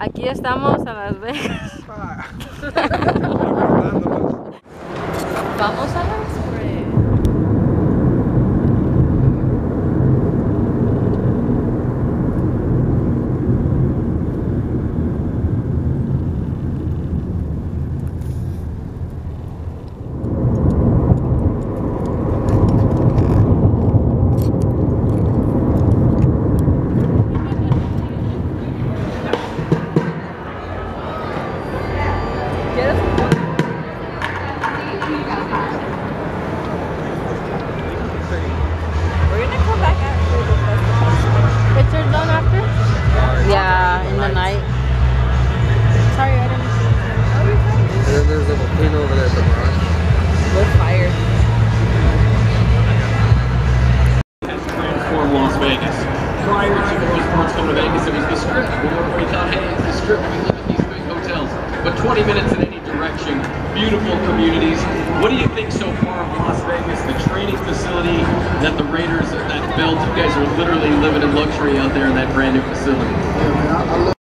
Aquí estamos a Las Vegas. Ah. Vamos a Vegas. Prior to most sports coming to Vegas, it was the Strip. When everybody thought, hey, it's the Strip, 20 minutes in any direction, beautiful communities. What do you think so far of Las Vegas, the training facility that the Raiders that built? You guys are literally living in luxury out there in that brand new facility.